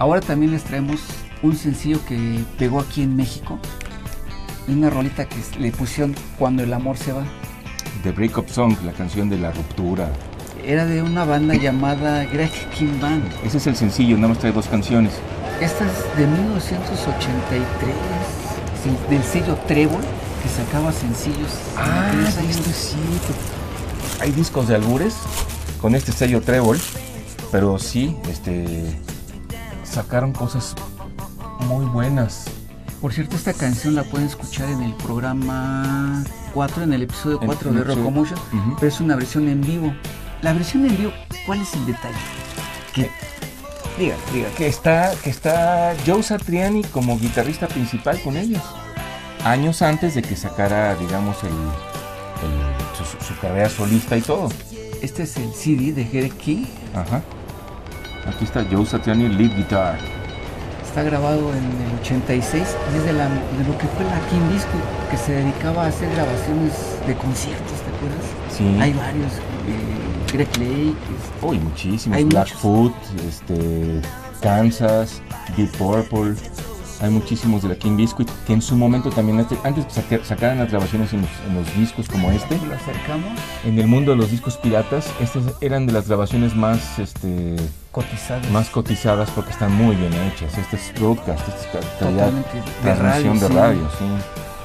Ahora también les traemos un sencillo que pegó aquí en México. Una rolita que le pusieron Cuando el amor se va. The Breakup Song, la canción de la ruptura. Era de una banda llamada Greg King Band. Ese es el sencillo, nada más trae dos canciones. Esta es de 1983, sí, del sello Trébol, que sacaba sencillos. Ah, esto sí. Hay discos de albures con este sello Trébol, pero sí, este, sacaron cosas muy buenas. Por cierto, esta canción la pueden escuchar en el programa 4, en el episodio En- 4 de. Rocomotion, Ujú. pero es una versión en vivo. La versión en vivo, ¿cuál es el detalle? Que, diga, diga, Que está, que está Joe Satriani como guitarrista principal con ellos. Años antes de que sacara, digamos, el, el- su, su- carrera solista y todo. este es el CD de Greg King, Ajá. Aquí está Joe Satriani, lead guitar. está grabado en el 86 y es de, la, de lo que fue la King Disco, que se dedicaba a hacer grabaciones de conciertos, ¿te acuerdas? Sí. Hay varios, eh, Greg Lake, este, Uy, muchísimos. Blackfoot, este, Kansas, Deep Purple. Hay muchísimos de la King Biscuit que en su momento también, antes antes saca- sacaran las grabaciones en los, en los discos como este, lo acercamos, en el mundo de los discos piratas, estas eran de las grabaciones más, este, cotizados. más cotizadas porque están muy bien hechas. Este es broadcast, esta es ca- calidad, de transmisión radio, de sí. radio,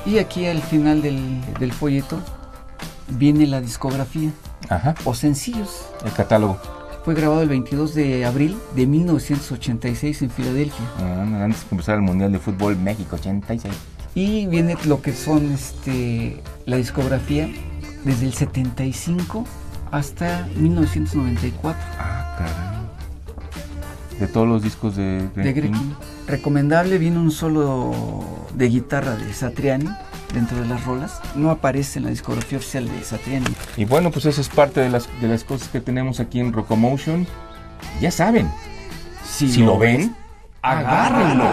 sí. Y aquí al final del, del folleto viene la discografía Ajá, o sencillos. el catálogo. Fue grabado el 22 de abril de 1986 en Filadelfia. Ah, antes de empezar el Mundial de Fútbol México 86. Y viene lo que son este, la discografía desde el 75 hasta 1994 Ah, caray. De todos los discos de Greg de Greg. King. Recomendable, viene un solo de guitarra de Satriani dentro de las rolas. No aparece en la discografía oficial de Satriani. Y bueno, pues eso es parte de las, de las cosas que tenemos aquí en Rocomotion. Ya saben, si, lo ven, agárrenlo.